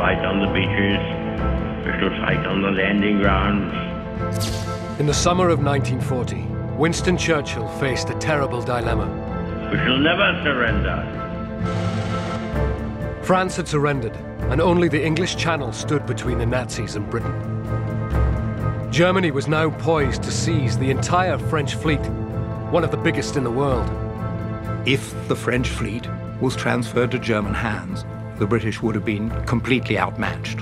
fight on the beaches. We should fight on the landing grounds. In the summer of 1940, Winston Churchill faced a terrible dilemma. We shall never surrender. France had surrendered, and only the English Channel stood between the Nazis and Britain. Germany was now poised to seize the entire French fleet, one of the biggest in the world. If the French fleet was transferred to German hands, the British would have been completely outmatched.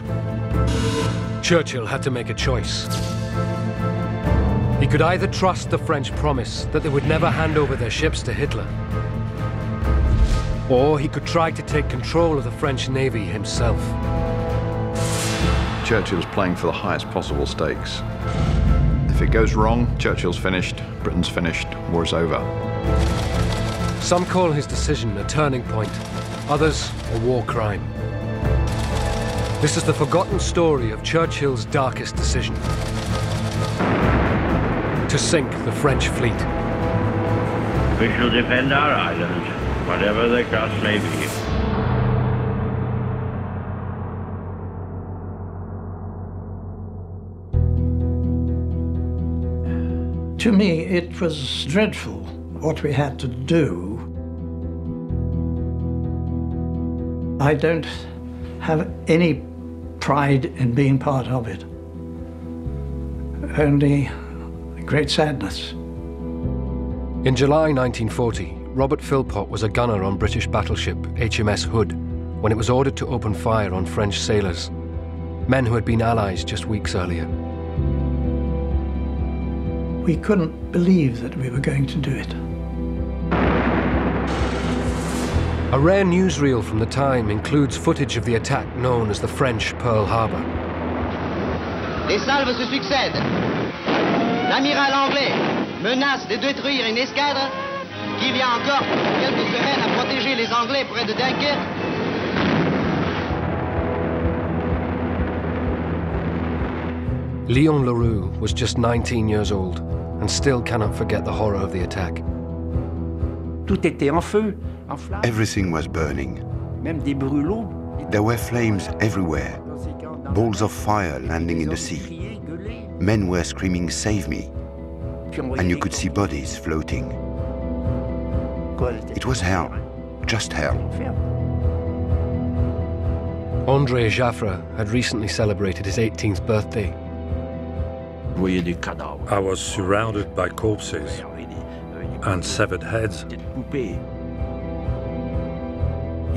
Churchill had to make a choice. He could either trust the French promise that they would never hand over their ships to Hitler, or he could try to take control of the French Navy himself. Churchill's playing for the highest possible stakes. If it goes wrong, Churchill's finished, Britain's finished, war's over. Some call his decision a turning point, others a war crime. This is the forgotten story of Churchill's darkest decision. To sink the French fleet. We shall defend our island, whatever the cost may be. To me, it was dreadful what we had to do. I don't have any pride in being part of it, only great sadness. In July 1940, Robert Philpot was a gunner on British battleship HMS Hood when it was ordered to open fire on French sailors, men who had been allies just weeks earlier. We couldn't believe that we were going to do it. A rare newsreel from the time includes footage of the attack known as the French Pearl Harbor. Les salves se succèdent. L'amiral anglais menace de détruire une escadre qui vient encore quelques semaines à protéger les Anglais près de Dunkerque. Leon Leroux was just 19 years old and still cannot forget the horror of the attack. Tout était en feu, en flammes. Everything was burning. Même des brûlots. There were flames everywhere, balls of fire landing in the sea. Men were screaming, Save me! And you could see bodies floating. It was hell, just hell. Andre Jaffre had recently celebrated his 18th birthday. I was surrounded by corpses and severed heads.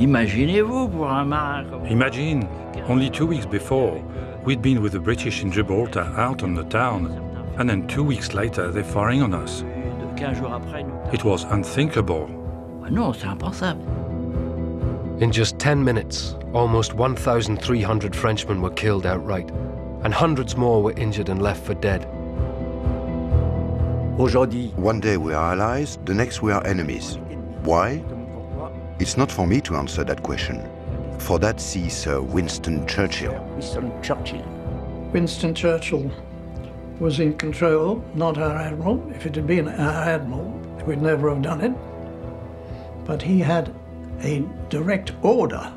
Imaginez-vous pour un marin. Imagine, only two weeks before, we'd been with the British in Gibraltar out on the town, and then two weeks later they're firing on us. It was unthinkable. Ah non, c'est impensable. In just 10 minutes, almost 1,300 Frenchmen were killed outright, and hundreds more were injured and left for dead. One day we are allies, the next we are enemies. Why? It's not for me to answer that question. For that, see Sir Winston Churchill. Winston Churchill. Winston Churchill was in control, not our admiral. If it had been our admiral, we'd never have done it. But he had a direct order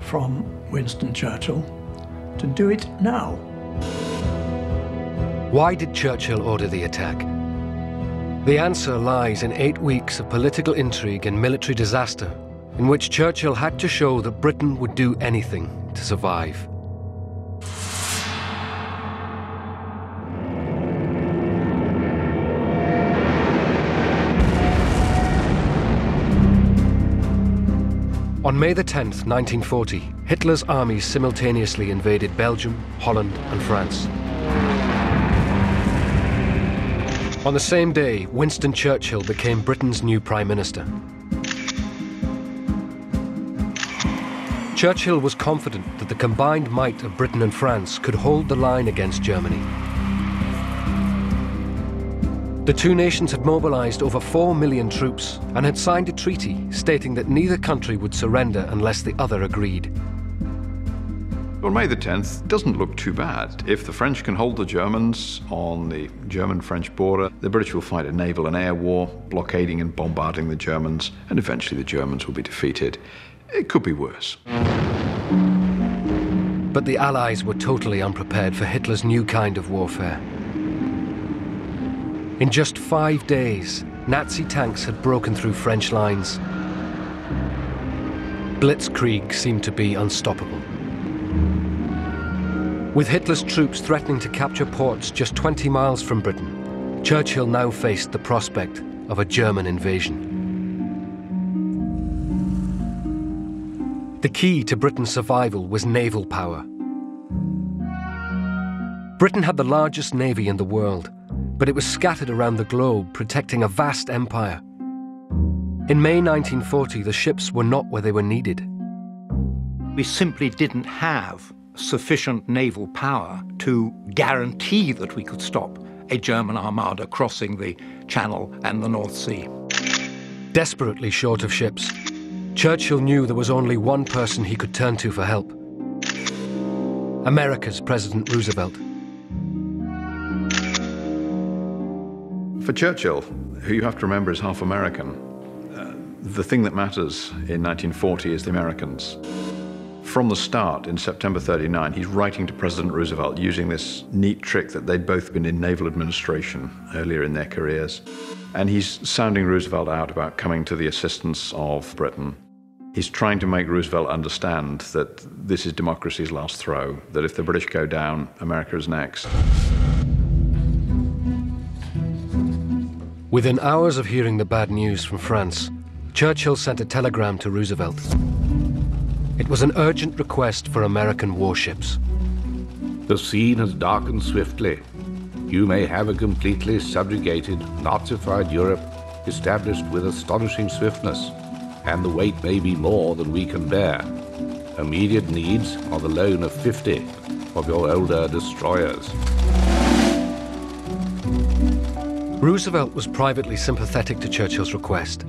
from Winston Churchill to do it now. Why did Churchill order the attack? The answer lies in eight weeks of political intrigue and military disaster, in which Churchill had to show that Britain would do anything to survive. On May the 10th, 1940, Hitler's armies simultaneously invaded Belgium, Holland, and France. On the same day, Winston Churchill became Britain's new Prime Minister. Churchill was confident that the combined might of Britain and France could hold the line against Germany. The two nations had mobilized over 4 million troops and had signed a treaty stating that neither country would surrender unless the other agreed. Well, May the 10th doesn't look too bad. If the French can hold the Germans on the German-French border, the British will fight a naval and air war, blockading and bombarding the Germans, and eventually the Germans will be defeated. It could be worse. But the Allies were totally unprepared for Hitler's new kind of warfare. In just five days, Nazi tanks had broken through French lines. Blitzkrieg seemed to be unstoppable. With Hitler's troops threatening to capture ports just 20 miles from Britain, Churchill now faced the prospect of a German invasion. The key to Britain's survival was naval power. Britain had the largest navy in the world, but it was scattered around the globe, protecting a vast empire. In May 1940, the ships were not where they were needed. We simply didn't have sufficient naval power to guarantee that we could stop a German armada crossing the Channel and the North Sea. Desperately short of ships, Churchill knew there was only one person he could turn to for help America's President Roosevelt. For Churchill, who you have to remember is half American, uh, the thing that matters in 1940 is the Americans. From the start, in September 39, he's writing to President Roosevelt using this neat trick that they'd both been in naval administration earlier in their careers. And he's sounding Roosevelt out about coming to the assistance of Britain. He's trying to make Roosevelt understand that this is democracy's last throw, that if the British go down, America is next. Within hours of hearing the bad news from France, Churchill sent a telegram to Roosevelt. It was an urgent request for American warships. The scene has darkened swiftly. You may have a completely subjugated, Nazified Europe established with astonishing swiftness, and the weight may be more than we can bear. Immediate needs are the loan of 50 of your older destroyers. Roosevelt was privately sympathetic to Churchill's request.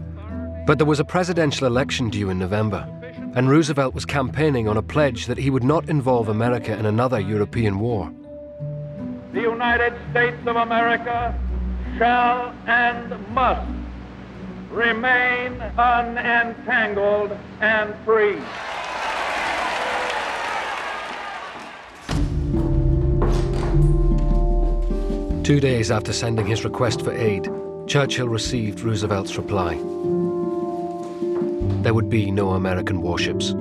But there was a presidential election due in November, and Roosevelt was campaigning on a pledge that he would not involve America in another European war. United States of America shall and must remain unentangled and free. Two days after sending his request for aid, Churchill received Roosevelt's reply. There would be no American warships.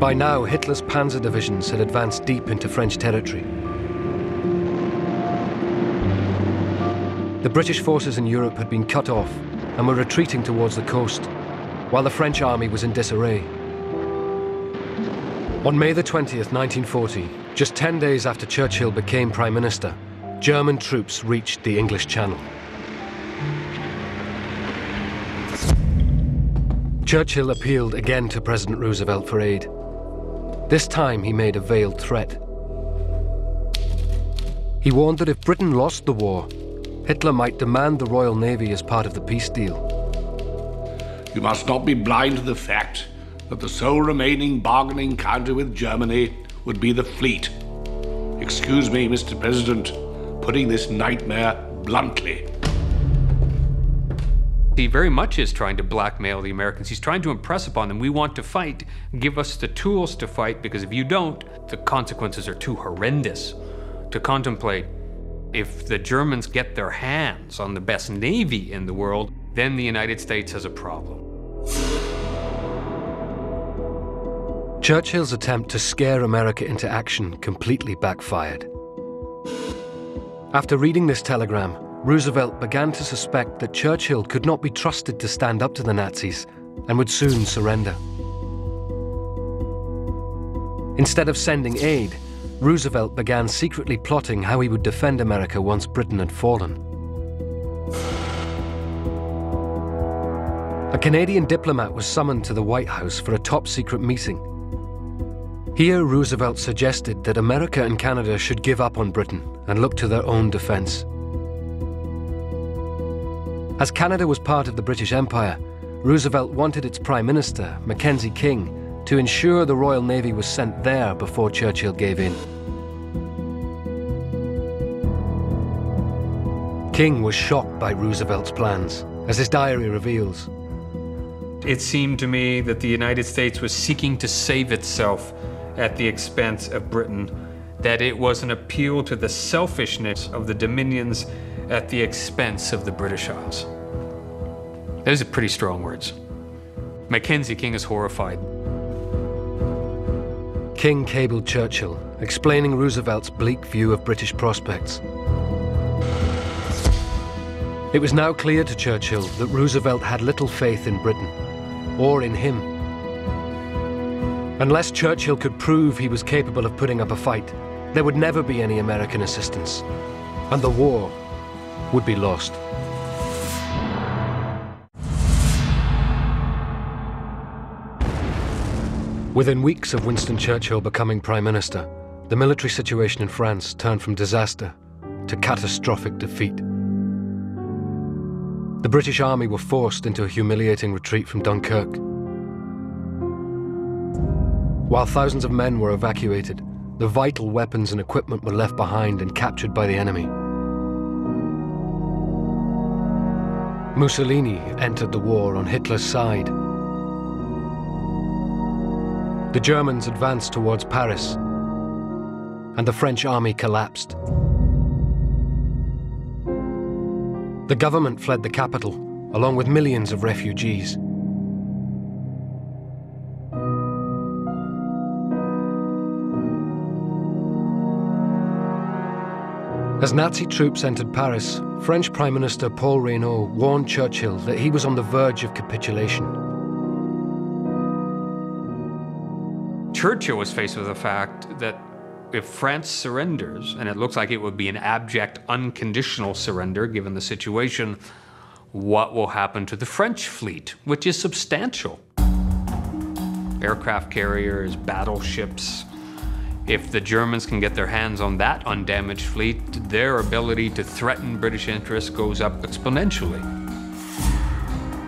By now, Hitler's panzer divisions had advanced deep into French territory. The British forces in Europe had been cut off and were retreating towards the coast, while the French army was in disarray. On May the 20th, 1940, just 10 days after Churchill became Prime Minister, German troops reached the English Channel. Churchill appealed again to President Roosevelt for aid. This time he made a veiled threat. He warned that if Britain lost the war, Hitler might demand the Royal Navy as part of the peace deal. You must not be blind to the fact that the sole remaining bargaining counter with Germany would be the fleet. Excuse me, Mr. President, putting this nightmare bluntly. He very much is trying to blackmail the Americans. He's trying to impress upon them we want to fight, give us the tools to fight, because if you don't, the consequences are too horrendous to contemplate. If the Germans get their hands on the best navy in the world, then the United States has a problem. Churchill's attempt to scare America into action completely backfired. After reading this telegram, Roosevelt began to suspect that Churchill could not be trusted to stand up to the Nazis and would soon surrender. Instead of sending aid, Roosevelt began secretly plotting how he would defend America once Britain had fallen. A Canadian diplomat was summoned to the White House for a top secret meeting. Here, Roosevelt suggested that America and Canada should give up on Britain and look to their own defence. As Canada was part of the British Empire, Roosevelt wanted its Prime Minister, Mackenzie King, to ensure the Royal Navy was sent there before Churchill gave in. King was shocked by Roosevelt's plans, as his diary reveals. It seemed to me that the United States was seeking to save itself at the expense of Britain, that it was an appeal to the selfishness of the dominions at the expense of the British Isles. Those are pretty strong words. Mackenzie King is horrified. King cabled Churchill, explaining Roosevelt's bleak view of British prospects. It was now clear to Churchill that Roosevelt had little faith in Britain, or in him. Unless Churchill could prove he was capable of putting up a fight, there would never be any American assistance, and the war would be lost. Within weeks of Winston Churchill becoming Prime Minister, the military situation in France turned from disaster to catastrophic defeat. The British Army were forced into a humiliating retreat from Dunkirk. While thousands of men were evacuated, the vital weapons and equipment were left behind and captured by the enemy. Mussolini entered the war on Hitler's side. The Germans advanced towards Paris, and the French army collapsed. The government fled the capital, along with millions of refugees. As Nazi troops entered Paris, French Prime Minister Paul Reynaud warned Churchill that he was on the verge of capitulation. Churchill was faced with the fact that if France surrenders, and it looks like it would be an abject, unconditional surrender given the situation, what will happen to the French fleet, which is substantial? Aircraft carriers, battleships. If the Germans can get their hands on that undamaged fleet, their ability to threaten British interests goes up exponentially.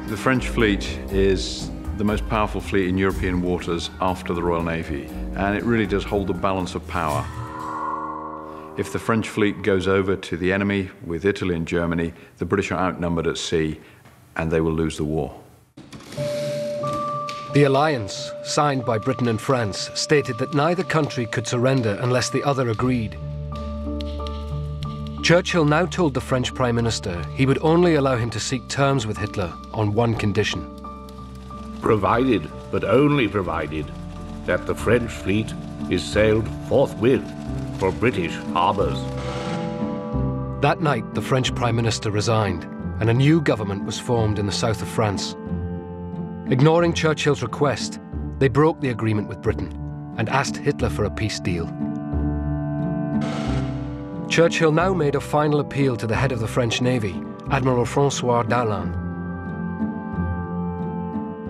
The French fleet is the most powerful fleet in European waters after the Royal Navy, and it really does hold the balance of power. If the French fleet goes over to the enemy with Italy and Germany, the British are outnumbered at sea and they will lose the war. The alliance, signed by Britain and France, stated that neither country could surrender unless the other agreed. Churchill now told the French Prime Minister he would only allow him to seek terms with Hitler on one condition. Provided, but only provided, that the French fleet is sailed forthwith for British harbours. That night, the French Prime Minister resigned, and a new government was formed in the south of France. Ignoring Churchill's request, they broke the agreement with Britain and asked Hitler for a peace deal. Churchill now made a final appeal to the head of the French Navy, Admiral Francois Darlan.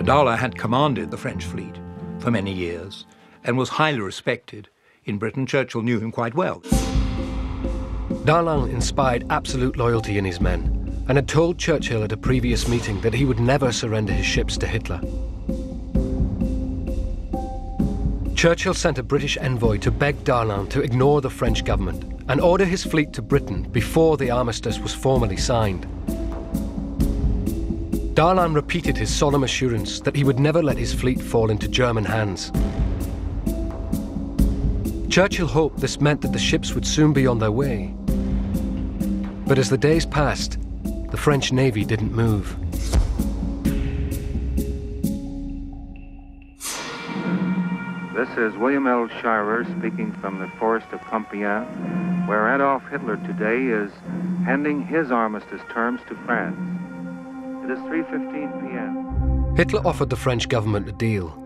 Darlan had commanded the French fleet for many years and was highly respected in Britain. Churchill knew him quite well. Darlan inspired absolute loyalty in his men and had told Churchill at a previous meeting that he would never surrender his ships to Hitler. Churchill sent a British envoy to beg Darlan to ignore the French government and order his fleet to Britain before the armistice was formally signed. Darlan repeated his solemn assurance that he would never let his fleet fall into German hands. Churchill hoped this meant that the ships would soon be on their way. But as the days passed, the French Navy didn't move. This is William L. Shirer speaking from the forest of Compiègne, where Adolf Hitler today is handing his armistice terms to France. It is 3.15 p.m. Hitler offered the French government a deal.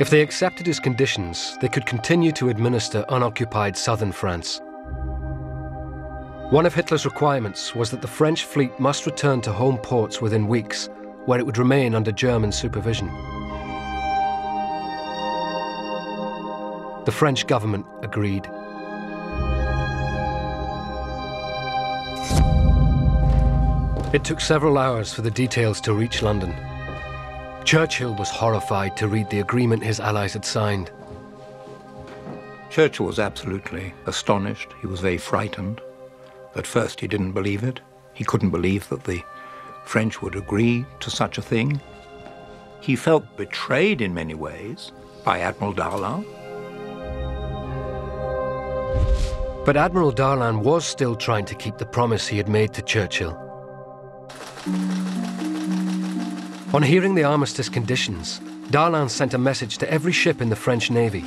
If they accepted his conditions, they could continue to administer unoccupied southern France. One of Hitler's requirements was that the French fleet must return to home ports within weeks, where it would remain under German supervision. The French government agreed. It took several hours for the details to reach London. Churchill was horrified to read the agreement his allies had signed. Churchill was absolutely astonished. He was very frightened. At first, he didn't believe it. He couldn't believe that the French would agree to such a thing. He felt betrayed in many ways by Admiral Darlan. But Admiral Darlan was still trying to keep the promise he had made to Churchill. On hearing the armistice conditions, Darlan sent a message to every ship in the French Navy.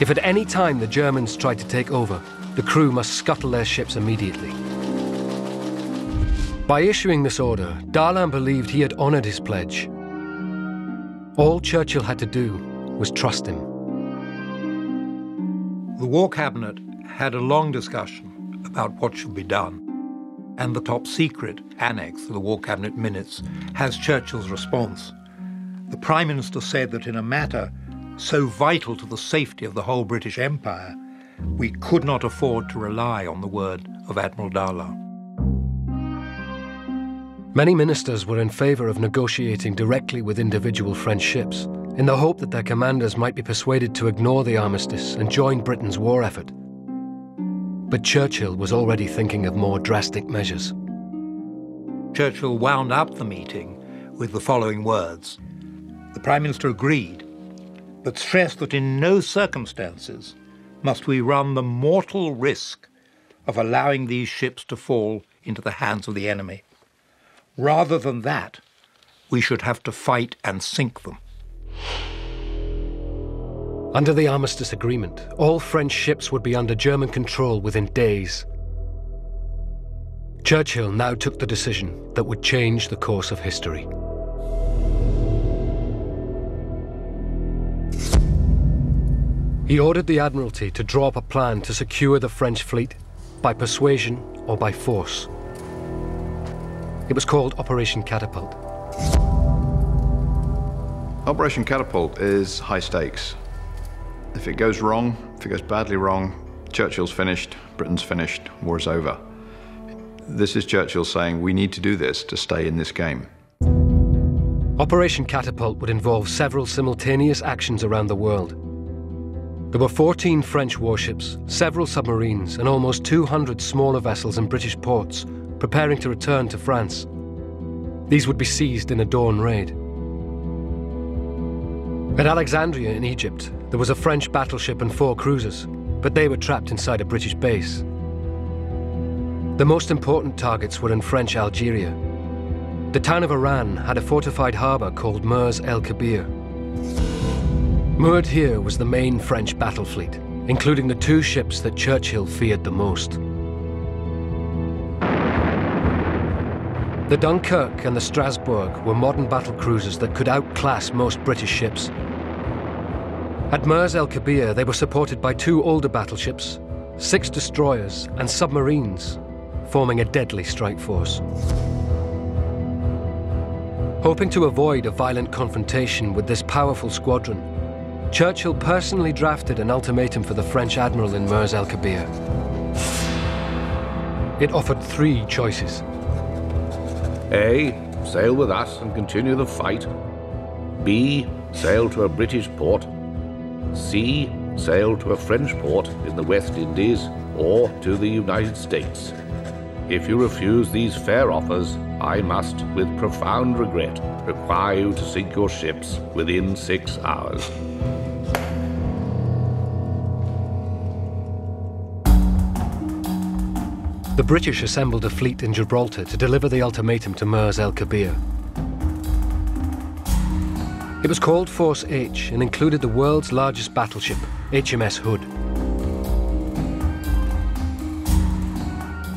If at any time the Germans tried to take over, the crew must scuttle their ships immediately. By issuing this order, Darlan believed he had honoured his pledge. All Churchill had to do was trust him. The War Cabinet had a long discussion about what should be done, and the top secret annex of the War Cabinet minutes has Churchill's response. The Prime Minister said that in a matter so vital to the safety of the whole British Empire, we could not afford to rely on the word of Admiral Darlan. Many ministers were in favour of negotiating directly with individual French ships, in the hope that their commanders might be persuaded to ignore the armistice and join Britain's war effort. But Churchill was already thinking of more drastic measures. Churchill wound up the meeting with the following words The Prime Minister agreed, but stressed that in no circumstances must we run the mortal risk of allowing these ships to fall into the hands of the enemy. Rather than that, we should have to fight and sink them. Under the armistice agreement, all French ships would be under German control within days. Churchill now took the decision that would change the course of history. He ordered the Admiralty to draw up a plan to secure the French fleet by persuasion or by force. It was called Operation Catapult. Operation Catapult is high stakes. If it goes wrong, if it goes badly wrong, Churchill's finished, Britain's finished, war's over. This is Churchill saying we need to do this to stay in this game. Operation Catapult would involve several simultaneous actions around the world. There were 14 French warships, several submarines, and almost 200 smaller vessels in British ports preparing to return to France. These would be seized in a dawn raid. At Alexandria in Egypt, there was a French battleship and four cruisers, but they were trapped inside a British base. The most important targets were in French Algeria. The town of Oran had a fortified harbour called Mers el Kebir. Moored here was the main French battle fleet, including the two ships that Churchill feared the most. The Dunkirk and the Strasbourg were modern battle cruisers that could outclass most British ships. At Mers el Kebir, they were supported by two older battleships, six destroyers, and submarines, forming a deadly strike force. Hoping to avoid a violent confrontation with this powerful squadron, Churchill personally drafted an ultimatum for the French admiral in Mers el Kebir. It offered three choices. A. Sail with us and continue the fight. B. Sail to a British port. C. Sail to a French port in the West Indies or to the United States. If you refuse these fair offers, I must, with profound regret, require you to sink your ships within six hours. The British assembled a fleet in Gibraltar to deliver the ultimatum to Mers el Kebir. It was called Force H and included the world's largest battleship, HMS Hood.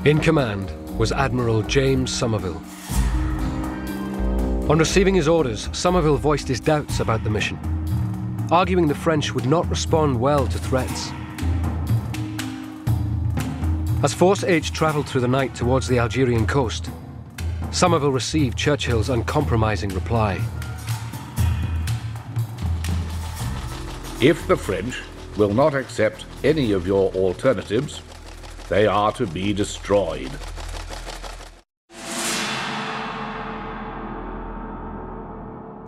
In command was Admiral James Somerville. On receiving his orders, Somerville voiced his doubts about the mission, arguing the French would not respond well to threats. As Force H travelled through the night towards the Algerian coast, Somerville received Churchill's uncompromising reply. If the French will not accept any of your alternatives, they are to be destroyed.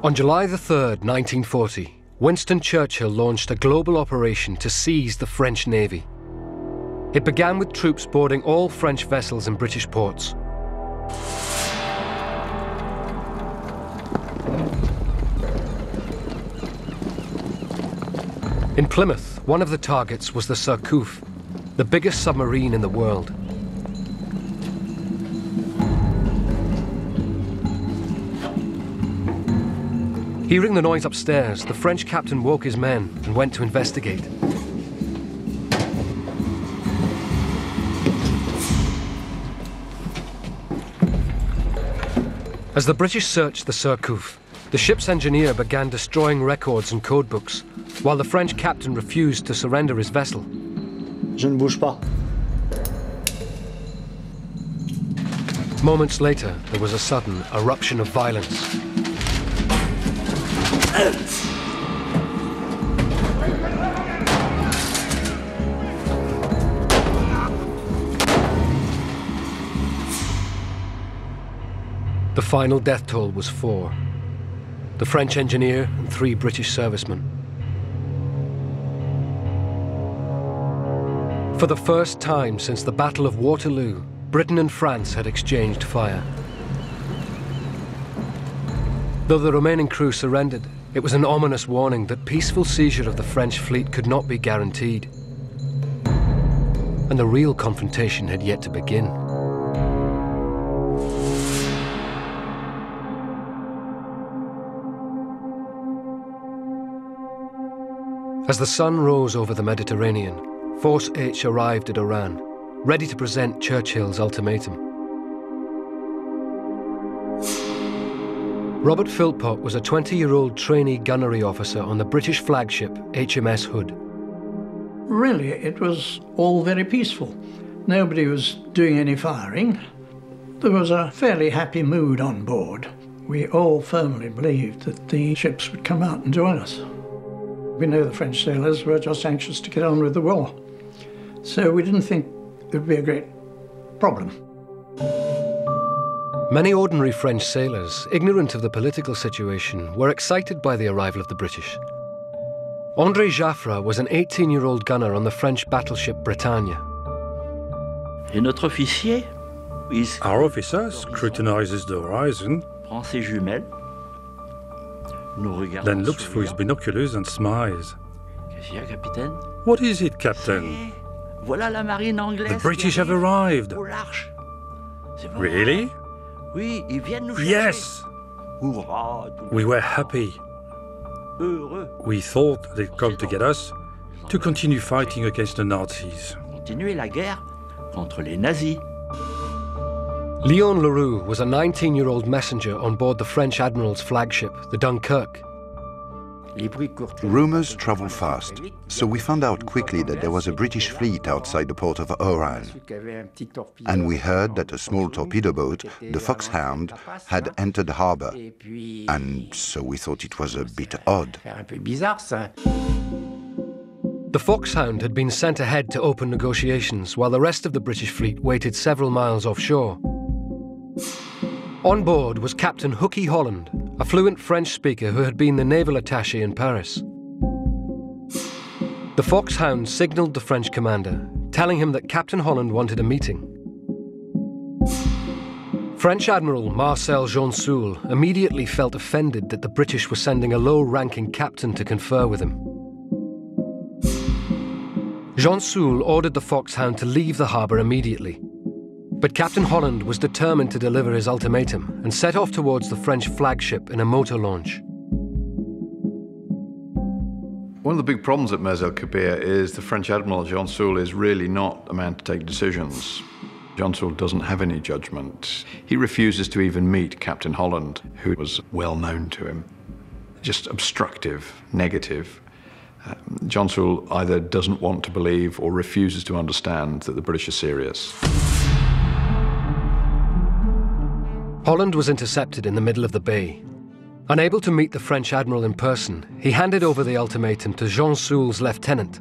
On July the 3rd, 1940, Winston Churchill launched a global operation to seize the French Navy. It began with troops boarding all French vessels in British ports. In Plymouth, one of the targets was the Surcouf, the biggest submarine in the world. Hearing the noise upstairs, the French captain woke his men and went to investigate. As the British searched the Surcouf, the ship's engineer began destroying records and codebooks, while the French captain refused to surrender his vessel. Je ne bouge pas. Moments later, there was a sudden eruption of violence. Final death toll was four the French engineer and three British servicemen. For the first time since the Battle of Waterloo, Britain and France had exchanged fire. Though the remaining crew surrendered, it was an ominous warning that peaceful seizure of the French fleet could not be guaranteed. And the real confrontation had yet to begin. As the sun rose over the Mediterranean, Force H arrived at Oran, ready to present Churchill's ultimatum. Robert Philpot was a 20 year old trainee gunnery officer on the British flagship HMS Hood. Really, it was all very peaceful. Nobody was doing any firing. There was a fairly happy mood on board. We all firmly believed that the ships would come out and join us. We know the French sailors were just anxious to get on with the war. So we didn't think it would be a great problem. Many ordinary French sailors, ignorant of the political situation, were excited by the arrival of the British. André Jaffre was an 18 year old gunner on the French battleship Bretagne. Et notre officier is Our officer scrutinizes the horizon, then looks sourire. through his binoculars and smiles. Qu'est-ce qu'il y a, capitaine What is it, Captain? Eh, voilà la marine anglaise. The British have arrived. Au large. C'est vrai. Really? Oui, ils viennent nous chercher. Yes! We were happy. We thought they'd come to get us to continue fighting against the Nazis. Leon Leroux was a 19 year old messenger on board the French admiral's flagship, the Dunkirk. Rumors travel fast, so we found out quickly that there was a British fleet outside the port of Oran. And we heard that a small torpedo boat, the Foxhound, had entered harbour. And so we thought it was a bit odd. The Foxhound had been sent ahead to open negotiations while the rest of the British fleet waited several miles offshore. On board was Captain Hookie Holland, a fluent French speaker who had been the naval attaché in Paris. The Foxhound signalled the French commander, telling him that Captain Holland wanted a meeting. French Admiral Marcel Gensoul immediately felt offended that the British were sending a low ranking captain to confer with him. Gensoul ordered the Foxhound to leave the harbour immediately. But Captain Holland was determined to deliver his ultimatum and set off towards the French flagship in a motor launch. One of the big problems at Mers el Kebir is the French Admiral Gensoul is really not a man to take decisions. Gensoul doesn't have any judgment. He refuses to even meet Captain Holland, who was well known to him. Just obstructive, negative. Um, Gensoul either doesn't want to believe or refuses to understand that the British are serious. Holland was intercepted in the middle of the bay. Unable to meet the French admiral in person, he handed over the ultimatum to Gensoul's lieutenant.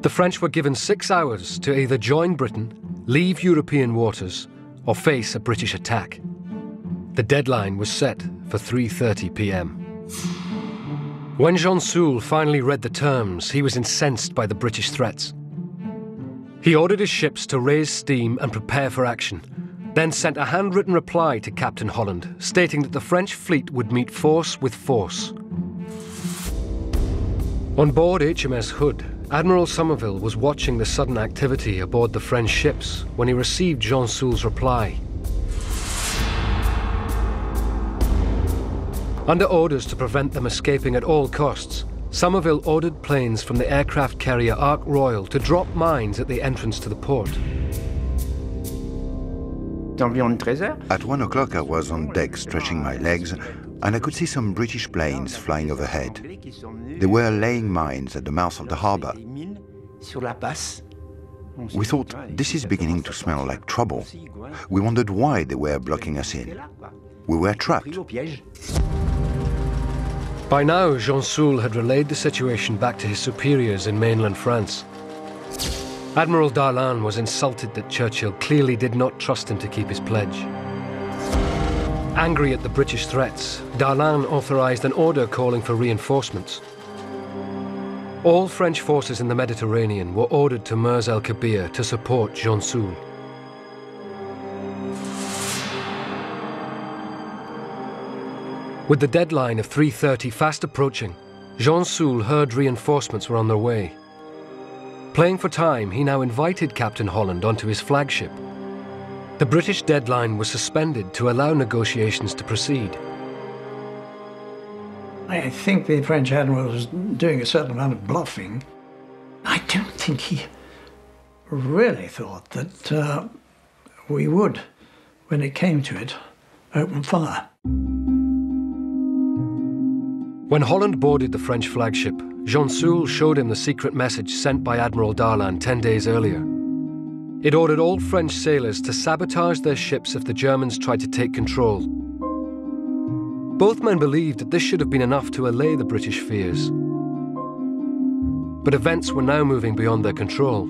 The French were given six hours to either join Britain, leave European waters, or face a British attack. The deadline was set for 3:30 p.m. When Gensoul finally read the terms, he was incensed by the British threats. He ordered his ships to raise steam and prepare for action, then sent a handwritten reply to Captain Holland stating that the French fleet would meet force with force. On board HMS Hood, Admiral Somerville was watching the sudden activity aboard the French ships when he received Gensoul's reply. Under orders to prevent them escaping at all costs, Somerville ordered planes from the aircraft carrier Ark Royal to drop mines at the entrance to the port. At one o'clock, I was on deck stretching my legs, and I could see some British planes flying overhead. They were laying mines at the mouth of the harbour. We thought, this is beginning to smell like trouble. We wondered why they were blocking us in. We were trapped. By now, Gensoul had relayed the situation back to his superiors in mainland France. Admiral Darlan was insulted that Churchill clearly did not trust him to keep his pledge. Angry at the British threats, Darlan authorized an order calling for reinforcements. All French forces in the Mediterranean were ordered to Mers el Kebir to support Gensoul. With the deadline of 3.30 fast approaching, Gensoul heard reinforcements were on their way. Playing for time, he now invited Captain Holland onto his flagship. The British deadline was suspended to allow negotiations to proceed. I think the French admiral was doing a certain amount of bluffing. I don't think he really thought that uh, we would, when it came to it, open fire. When Holland boarded the French flagship, Gensoul showed him the secret message sent by Admiral Darlan 10 days earlier. It ordered all French sailors to sabotage their ships if the Germans tried to take control. Both men believed that this should have been enough to allay the British fears. But events were now moving beyond their control.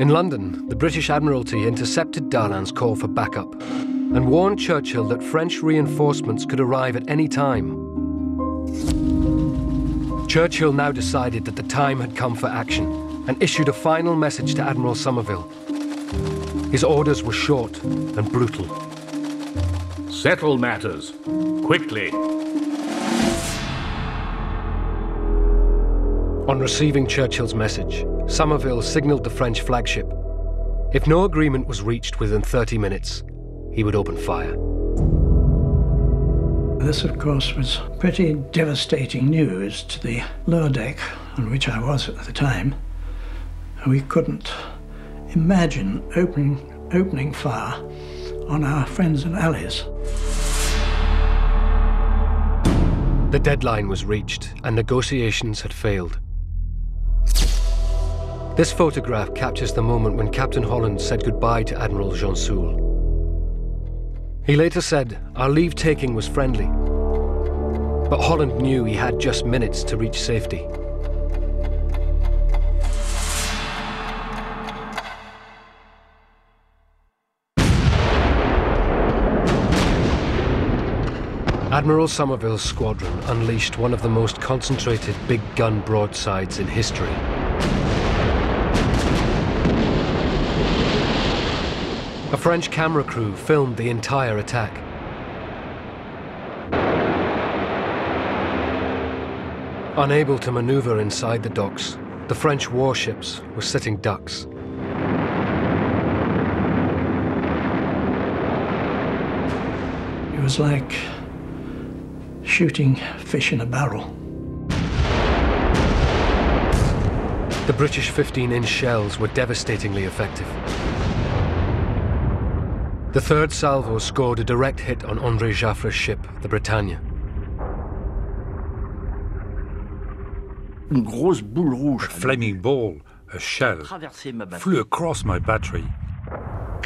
In London, the British Admiralty intercepted Darlan's call for backup and warned Churchill that French reinforcements could arrive at any time. Churchill now decided that the time had come for action and issued a final message to Admiral Somerville. His orders were short and brutal. Settle matters. Quickly. On receiving Churchill's message, Somerville signalled the French flagship. If no agreement was reached within 30 minutes, he would open fire. This, of course, was pretty devastating news to the lower deck, on which I was at the time. We couldn't imagine opening, opening fire on our friends and allies. The deadline was reached, and negotiations had failed. This photograph captures the moment when Captain Holland said goodbye to Admiral Gensoul. He later said, Our leave taking was friendly. But Holland knew he had just minutes to reach safety. Admiral Somerville's squadron unleashed one of the most concentrated big gun broadsides in history. A French camera crew filmed the entire attack. Unable to maneuver inside the docks, the French warships were sitting ducks. It was like shooting fish in a barrel. The British 15-inch shells were devastatingly effective. The third salvo scored a direct hit on André Jaffre's ship, the Bretagne. A flaming ball, a shell, flew across my battery.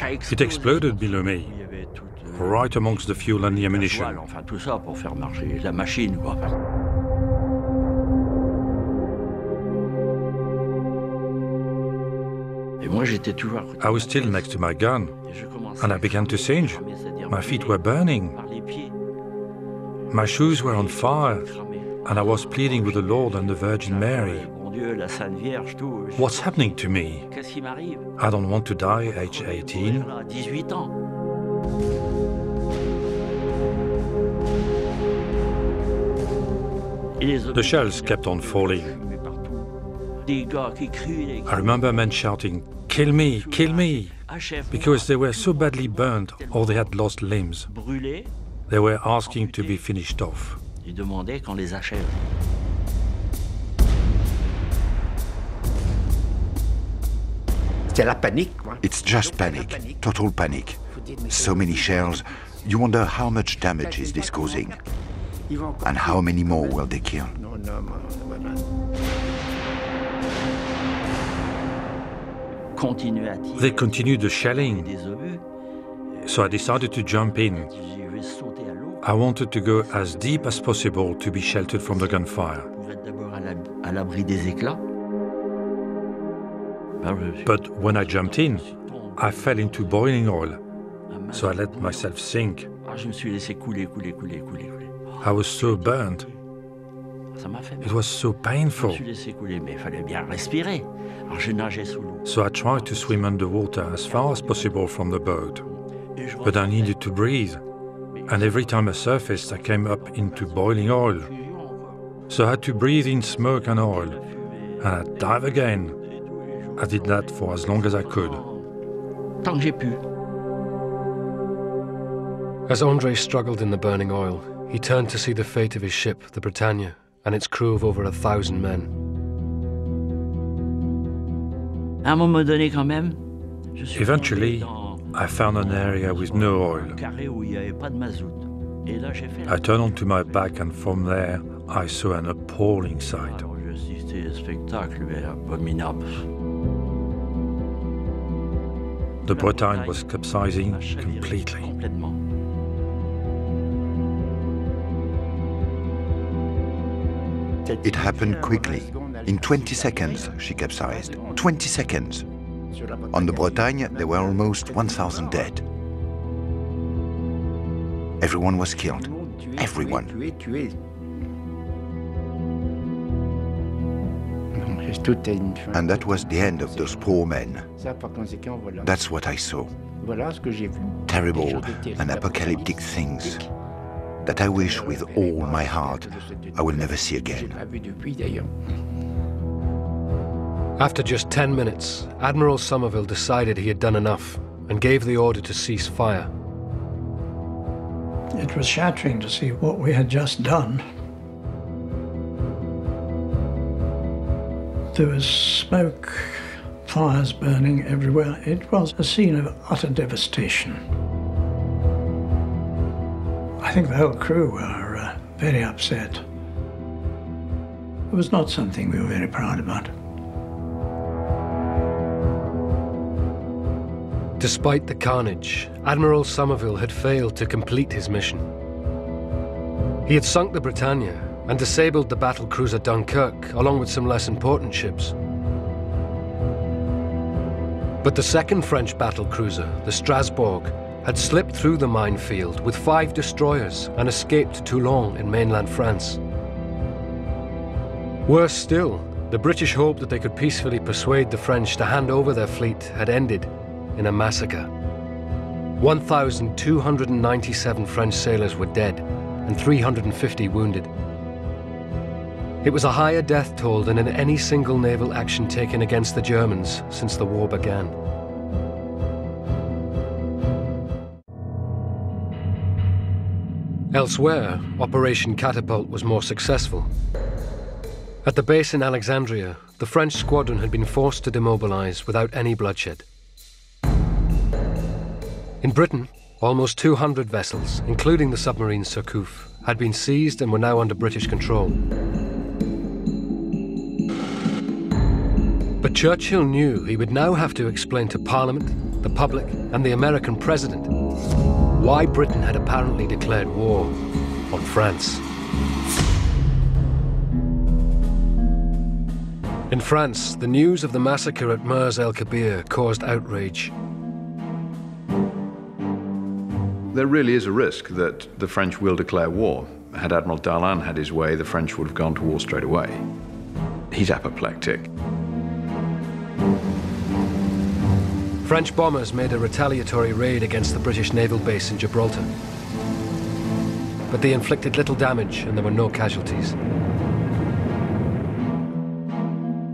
It exploded below me, right amongst the fuel and the ammunition. I was still next to my gun, and I began to singe. My feet were burning. My shoes were on fire, and I was pleading with the Lord and the Virgin Mary. What's happening to me? I don't want to die age 18. The shells kept on falling. I remember men shouting, Kill me, kill me, because they were so badly burned or they had lost limbs. They were asking to be finished off. It's just panic, total panic. So many shells, you wonder how much damage is this causing? And how many more will they kill? They continued the shelling, so I decided to jump in. I wanted to go as deep as possible to be sheltered from the gunfire. But when I jumped in, I fell into boiling oil, so I let myself sink. I was so burnt. It was so painful. So I tried to swim underwater as far as possible from the boat. But I needed to breathe. And every time I surfaced, I came up into boiling oil. So I had to breathe in smoke and oil. And I'd dive again. I did that for as long as I could. Tant que j'ai pu. As Andre struggled in the burning oil, he turned to see the fate of his ship, the Bretagne, and its crew of over a thousand men. À un moment donné, quand même, Eventually, I found an area with no oil. carré où il n'y avait pas de mazout. Et là, j'ai fait la I turned onto my back, and from there, I saw an appalling sight. J'ai assisté à un spectacle mais abominable. The Bretagne was capsizing completely. It happened quickly. In 20 seconds, she capsized. 20 seconds. On the Bretagne, there were almost 1,000 dead. Everyone was killed. Everyone. And that was the end of those poor men. That's what I saw. Terrible and apocalyptic things that I wish with all my heart I will never see again. After just 10 minutes, Admiral Somerville decided he had done enough and gave the order to cease fire. It was shattering to see what we had just done. There was smoke, fires burning everywhere. It was a scene of utter devastation. I think the whole crew were uh, very upset. It was not something we were very proud about. Despite the carnage, Admiral Somerville had failed to complete his mission. He had sunk the Bretagne and disabled the battle cruiser Dunkirk, along with some less important ships. But the second French battle cruiser, the Strasbourg, had slipped through the minefield with five destroyers and escaped to Toulon in mainland France. Worse still, the British hope that they could peacefully persuade the French to hand over their fleet had ended in a massacre. 1,297 French sailors were dead and 350 wounded. It was a higher death toll than in any single naval action taken against the Germans since the war began. Elsewhere, Operation Catapult was more successful. At the base in Alexandria, the French squadron had been forced to demobilize without any bloodshed. In Britain, almost 200 vessels, including the submarine Surcouf, had been seized and were now under British control. But Churchill knew he would now have to explain to Parliament, the public, and the American president why Britain had apparently declared war on France. In France, the news of the massacre at Mers el Kebir caused outrage. There really is a risk that the French will declare war. Had Admiral Darlan had his way, the French would have gone to war straight away. He's apoplectic. French bombers made a retaliatory raid against the British naval base in Gibraltar. But they inflicted little damage and there were no casualties.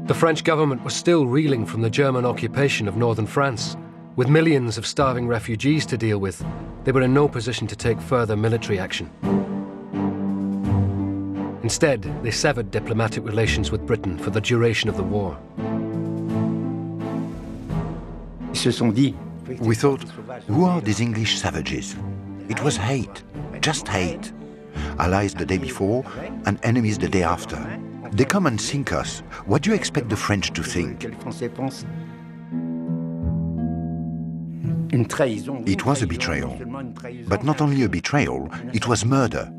The French government was still reeling from the German occupation of northern France. With millions of starving refugees to deal with, they were in no position to take further military action. Instead, they severed diplomatic relations with Britain for the duration of the war. We thought, who are these English savages? It was hate, just hate. Allies the day before and enemies the day after. They come and sink us. What do you expect the French to think? It was a betrayal. But not only a betrayal, it was murder.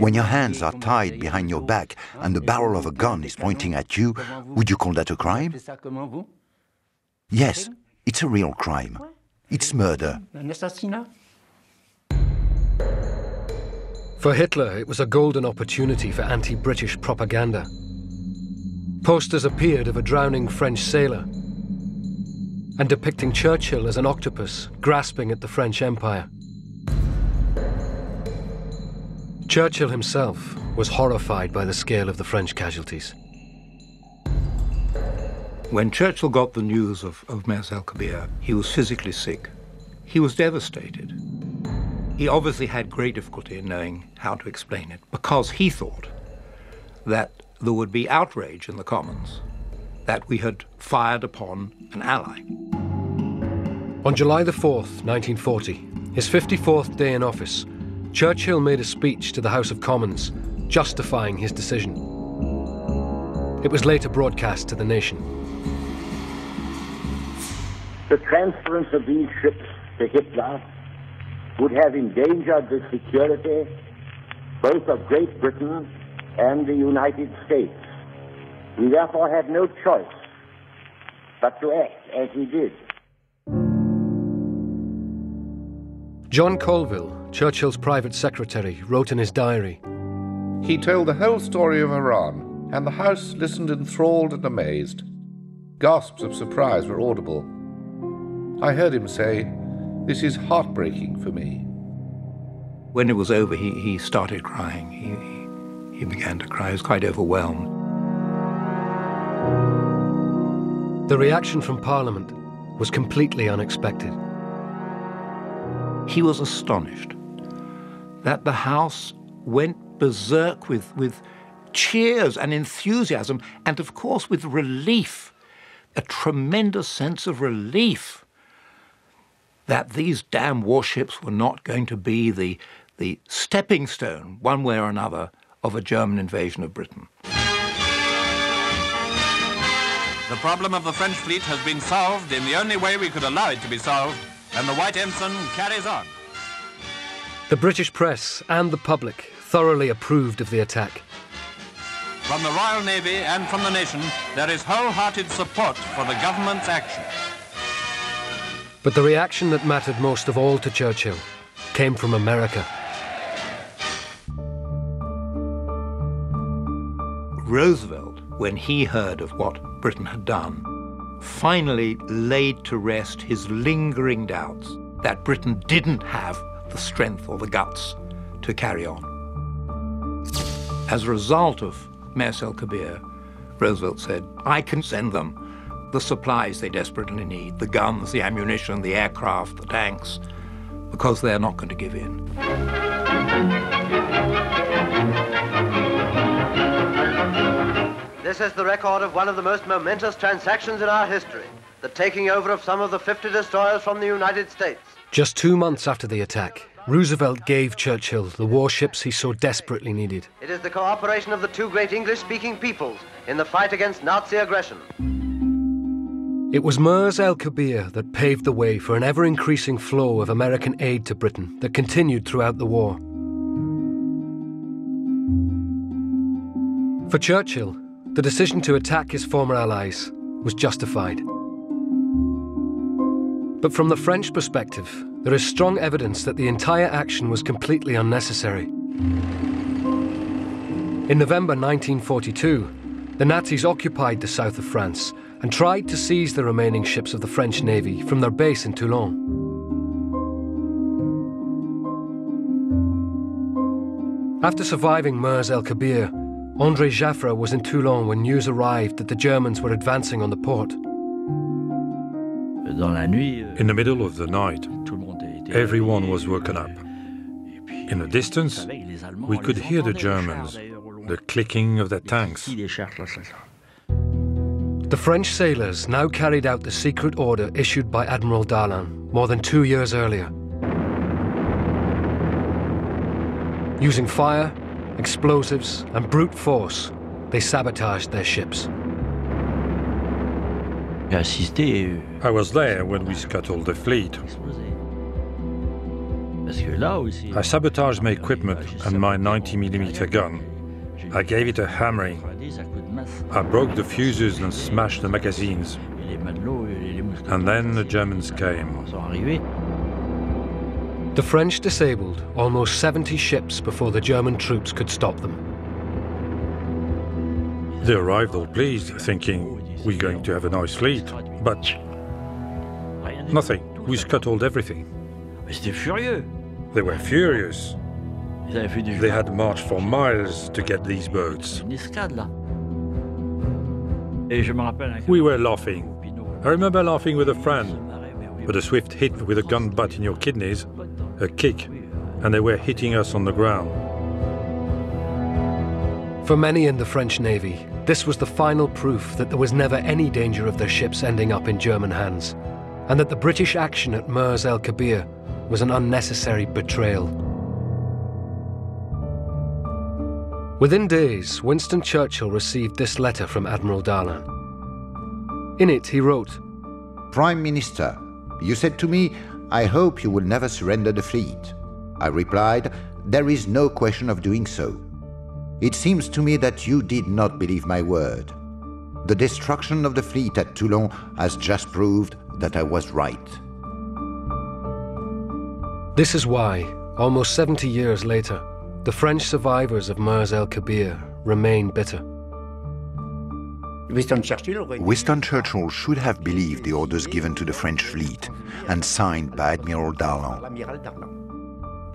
When your hands are tied behind your back and the barrel of a gun is pointing at you, would you call that a crime? Yes, it's a real crime. It's murder. For Hitler, it was a golden opportunity for anti British propaganda. Posters appeared of a drowning French sailor and depicting Churchill as an octopus grasping at the French Empire. Churchill himself was horrified by the scale of the French casualties. When Churchill got the news of, of Mers el Kebir, he was physically sick. He was devastated. He obviously had great difficulty in knowing how to explain it because he thought that there would be outrage in the Commons that we had fired upon an ally. On July the 4th, 1940, his 54th day in office, Churchill made a speech to the House of Commons justifying his decision. It was later broadcast to the nation. The transference of these ships to Hitler would have endangered the security both of Great Britain and the United States. We therefore had no choice but to act as we did. John Colville, Churchill's private secretary, wrote in his diary He told the whole story of Oran, and the House listened enthralled and amazed. Gasps of surprise were audible. I heard him say, This is heartbreaking for me. When it was over, he, he started crying. He, he, he began to cry. He was quite overwhelmed. The reaction from Parliament was completely unexpected. He was astonished that the House went berserk with, with cheers and enthusiasm, and of course with relief, a tremendous sense of relief that these damn warships were not going to be the, the stepping stone, one way or another, of a German invasion of Britain. The problem of the French fleet has been solved in the only way we could allow it to be solved, and the White Ensign carries on. The British press and the public thoroughly approved of the attack. From the Royal Navy and from the nation, there is wholehearted support for the government's action. But the reaction that mattered most of all to Churchill came from America. Roosevelt, when he heard of what Britain had done, finally laid to rest his lingering doubts that Britain didn't have the strength or the guts to carry on. As a result of el Kebir, Roosevelt said, I can send them the supplies they desperately need the guns, the ammunition, the aircraft, the tanks because they're not going to give in. This is the record of one of the most momentous transactions in our history the taking over of some of the 50 destroyers from the United States. Just two months after the attack, Roosevelt gave Churchill the warships he so desperately needed. It is the cooperation of the two great English speaking peoples in the fight against Nazi aggression. It was Mers el Kebir that paved the way for an ever increasing flow of American aid to Britain that continued throughout the war. For Churchill, the decision to attack his former allies was justified. But from the French perspective, there is strong evidence that the entire action was completely unnecessary. In November 1942, the Nazis occupied the south of France and tried to seize the remaining ships of the French Navy from their base in Toulon. After surviving Mers el Kebir, Andre Jaffre was in Toulon when news arrived that the Germans were advancing on the port. In the middle of the night, everyone was woken up. In the distance, we could hear the Germans, the clicking of their tanks. The French sailors now carried out the secret order issued by Admiral Darlan more than two years earlier. Using fire, explosives, and brute force, they sabotaged their ships. I was there when we scuttled the fleet. I sabotaged my equipment and my 90mm gun. I gave it a hammering. I broke the fuses and smashed the magazines. And then the Germans came. The French disabled almost 70 ships before the German troops could stop them. They arrived all pleased, thinking we're going to have a nice fleet. But nothing. We scuttled everything. They were furious. They had marched for miles to get these boats. We were laughing. I remember laughing with a friend, but a swift hit with a gun butt in your kidneys, a kick, and they were hitting us on the ground. For many in the French Navy, this was the final proof that there was never any danger of their ships ending up in German hands, and that the British action at Mers el Kebir was an unnecessary betrayal. Within days, Winston Churchill received this letter from Admiral Darlan. In it, he wrote Prime Minister, you said to me, I hope you will never surrender the fleet. I replied, There is no question of doing so. It seems to me that you did not believe my word. The destruction of the fleet at Toulon has just proved that I was right. This is why, almost 70 years later, the French survivors of Mers el Kebir remain bitter. Winston Churchill, Winston Churchill should have believed the orders given to the French fleet and signed by Admiral Darlan.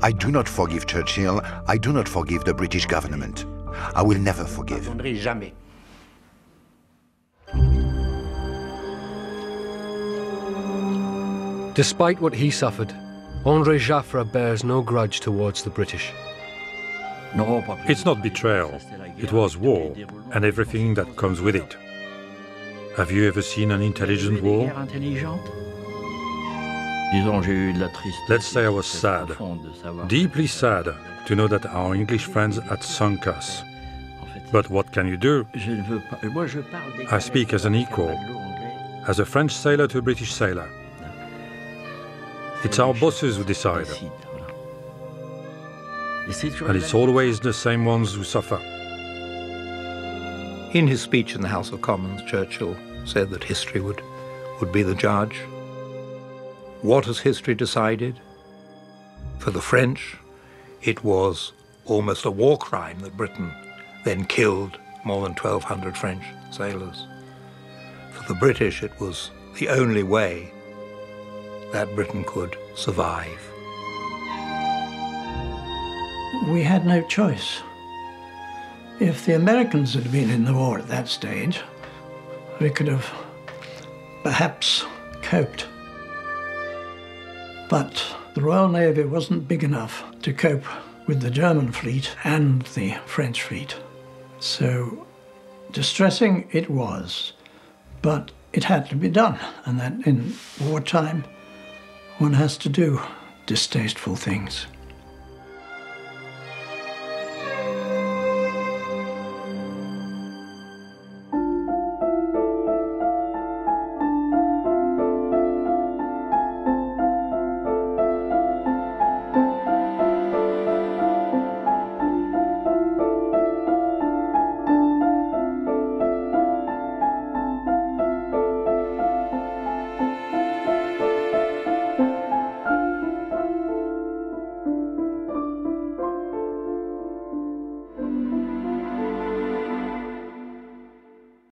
I do not forgive Churchill. I do not forgive the British government. I will never forgive. Despite what he suffered, Andre Jaffre bears no grudge towards the British. It's not betrayal. It was war and everything that comes with it. Have you ever seen an intelligent war? Let's say I was sad, deeply sad to know that our English friends had sunk us. But what can you do? I speak as an equal, as a French sailor to a British sailor. It's our bosses who decide. And it's always the same ones who suffer. In his speech in the House of Commons, Churchill said that history would, would be the judge. What has history decided? For the French, it was almost a war crime that Britain then killed more than 1,200 French sailors. For the British, it was the only way that Britain could survive. We had no choice. If the Americans had been in the war at that stage, we could have perhaps coped. But the Royal Navy wasn't big enough to cope with the German fleet and the French fleet. So distressing it was, but it had to be done, and that in wartime one has to do distasteful things.